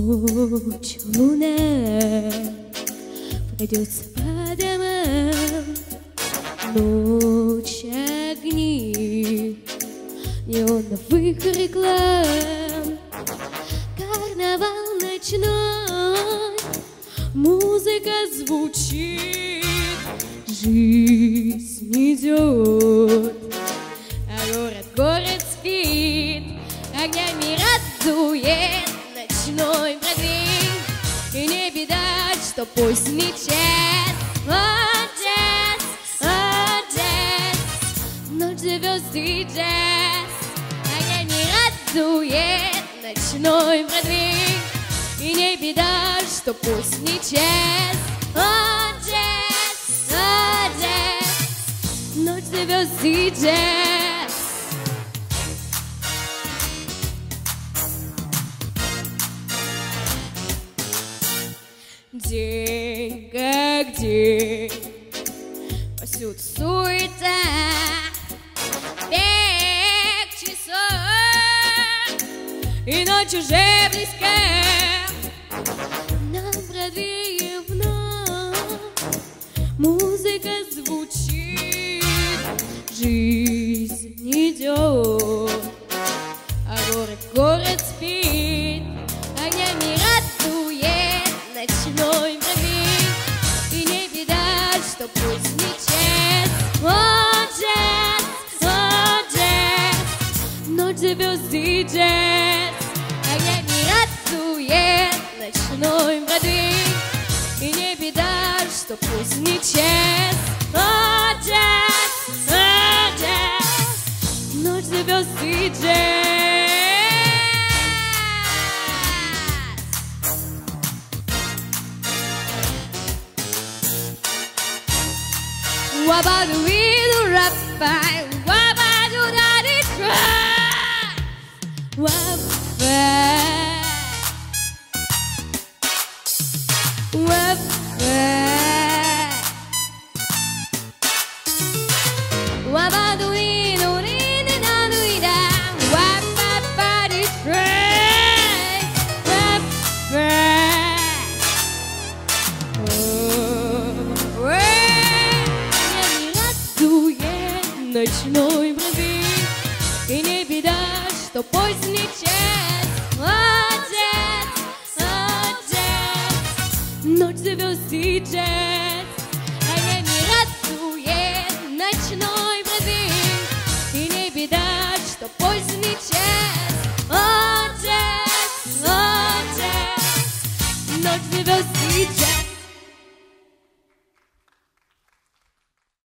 Ночь луна пройдется по домам, Ночь огни? Неоновых реклам, Карнавал ночной, музыка звучит, Жизнь идет, а город, город спит, огнями что поздний час, о, джаз, о, джаз, ночь звезд и джаз, огнями радует ночной Бродвей. И не беда, что поздний час, о, джаз, о, джаз, ночь звезд и джаз. День как день, повсюду суета, бег часов, и ночь уже близка. На Бродвее звезд и джаз, огнями радует ночной Бродвей. И не беда, что поздний час, о, джаз, о, джаз, ночь звезд и джаз. Wabadu idu rapai, wabadu Ночной Бродвей И не беда, что поздний час Отец, отец Ночь звезд и джаз А я не радует Ночной Бродвей И не беда, что поздний час Отец, отец Ночь звезд и